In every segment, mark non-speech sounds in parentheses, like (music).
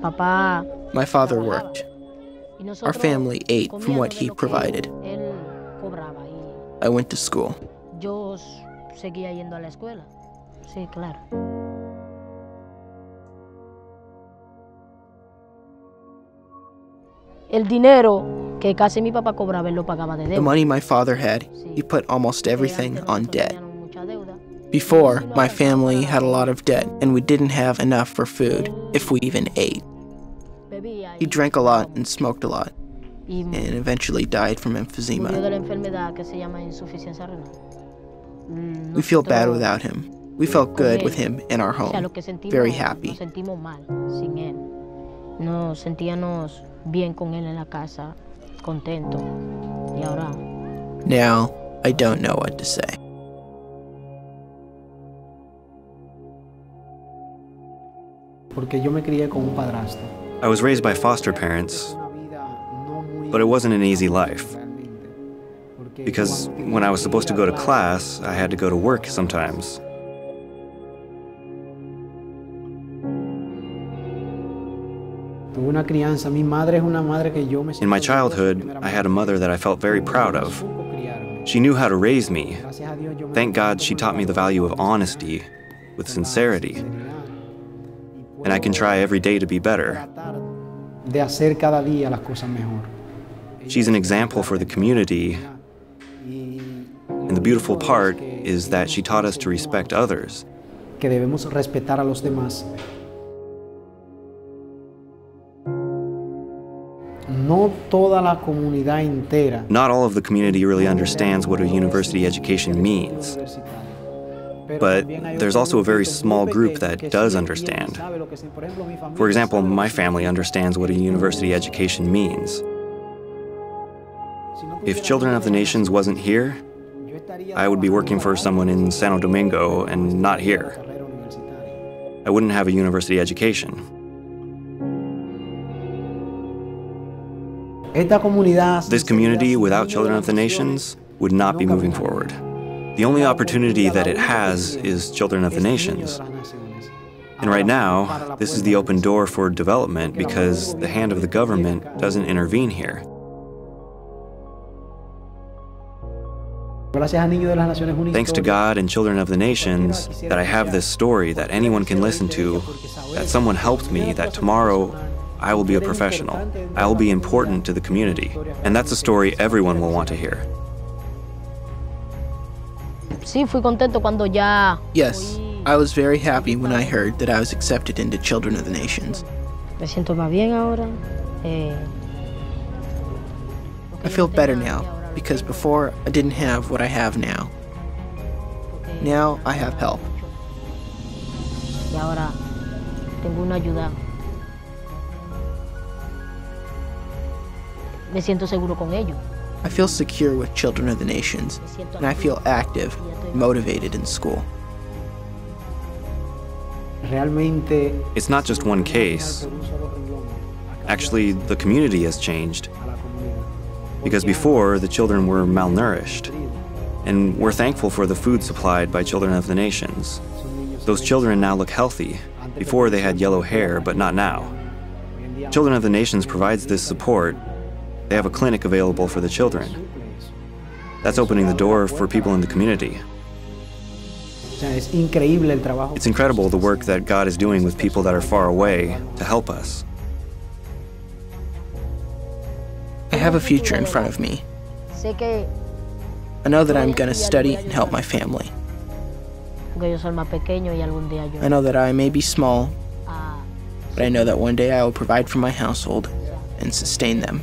Papá. My father worked. Our family ate from what he provided. Él cobraba y I went to school. yo s- seguía yendo a la escuela. Sí, claro. El dinero que casi mi papá cobraba, él lo pagaba de The money my father had, he put almost everything on debt. Before, my family had a lot of debt and we didn't have enough for food, if we even ate. He drank a lot and smoked a lot, and eventually died from emphysema. We feel bad without him. We felt good with him in our home. Very happy. Now, I don't know what to say. Porque yo me crié con un padrastro. I was raised by foster parents, Una vida no muy but it wasn't an easy life. Because when I was supposed to go to class, I had to go to work sometimes. Tuve una crianza. Mi madre es una madre que yo me In my childhood, I had a mother that I felt very proud of. She knew how to raise me. Gracias a Dios yo me Thank God she taught me the value of honesty with sincerity, and I can try every day to be better. Tratar de hacer cada día las cosas mejor. She's an example for the community, and the beautiful part is that she taught us to respect others. que debemos respetar a los demás. No toda la comunidad entera. Not all of the community really understands what a university education means. But there's also a very small group that does understand. For example, my family understands what a university education means. If Children of the Nations wasn't here, I would be working for someone in Santo Domingo and not here. I wouldn't have a university education. This community without Children of the Nations would not be moving forward. The only opportunity that it has is Children of the Nations. And right now, this is the open door for development because the hand of the government doesn't intervene here. Thanks to God and Children of the Nations that I have this story that anyone can listen to, that someone helped me, that tomorrow I will be a professional. I will be important to the community. And that's a story everyone will want to hear. Sí, fui contento cuando ya Yes, I was very happy when I heard that I was accepted into Children of the Nations. me siento más bien ahora. Eh, I feel better now because before I didn't have what I have now. Now I have help. y ahora tengo una ayuda. Me siento seguro con ellos. I feel secure with Children of the Nations, and I feel active, motivated in school. It's not just one case. Actually, the community has changed. Because before, the children were malnourished. And we're thankful for the food supplied by Children of the Nations. Those children now look healthy. Before, they had yellow hair, but not now. Children of the Nations provides this support. They have a clinic available for the children. That's opening the door for people in the community. O sea, es increíble el trabajo. It's incredible the work that God is doing with people that are far away to help us. I have a future in front of me. I know that I'm gonna study and help my family. porque yo soy más pequeño y algún día yo I know that I may be small, ah, but I know that one day I will provide for my household and sustain them.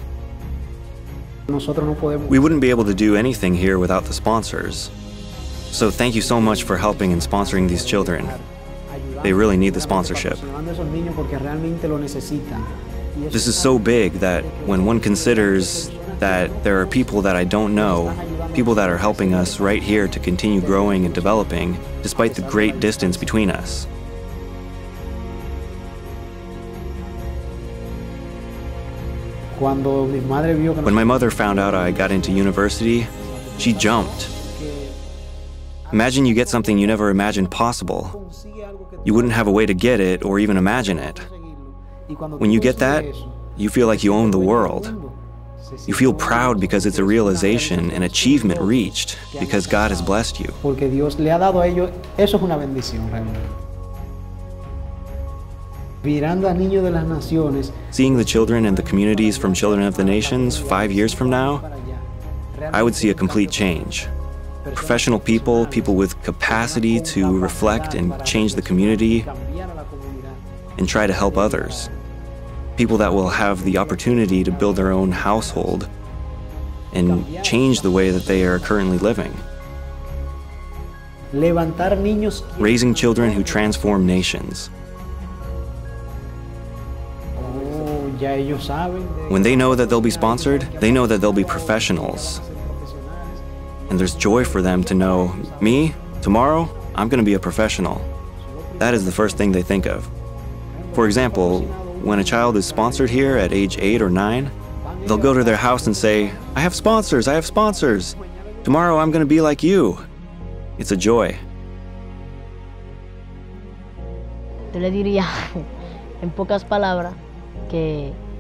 Nosotros no podemos. We wouldn't be able to do anything here without the sponsors. So thank you so much for helping and sponsoring these children. They really need the sponsorship. Patrocinando a esos niños porque realmente lo necesitan. Y eso This is so big that when one considers that there are people that I don't know, people that are helping us right here to continue growing and developing, despite the great distance between us. When my mother found out I got into university, she jumped. Imagine you get something you never imagined possible. You wouldn't have a way to get it or even imagine it. When you get that, you feel like you own the world. You feel proud because it's a realization, an achievement reached, because God has blessed you. Mirando a niños de las naciones, Seeing the children and the communities from Children of the Nations five years from now, I would see a complete change. Professional people, people with capacity to reflect and change the community and try to help others. People that will have the opportunity to build their own household and change the way that they are currently living. Raising children who transform nations. When they know that they'll be sponsored, they know that they'll be professionals. And there's joy for them to know me, tomorrow, I'm going to be a professional. That is the first thing they think of. For example, when a child is sponsored here at age 8 or 9, they'll go to their house and say, I have sponsors, I have sponsors. Tomorrow I'm going to be like you. It's a joy. Yo le diría, (laughs) en pocas palabras, que,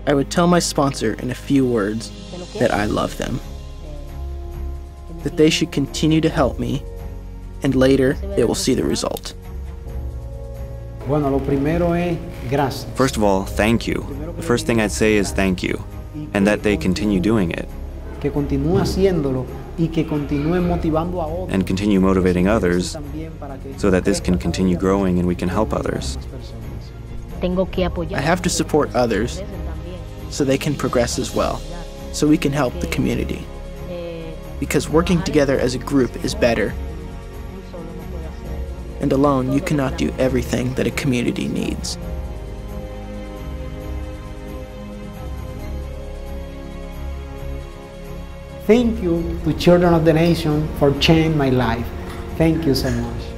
I would tell my sponsor in a few words que lo que that I love them, that they should continue to help me, and later they will see the result. Bueno, lo primero es gracias. First of all, thank you. The first thing I'd say is thank you, and that they continue doing it. Que continúe haciéndolo y que continúe motivando a otros. and continue motivating others también para que so that this can continue growing and we can help others. Tengo que apoyar. I have to support others so they can progress as well, so we can help the community. Because working together as a group is better, un solo no puede hacer. and alone you cannot do everything that a community needs. Thank you to Children of the Nation for changing my life. Thank you so much.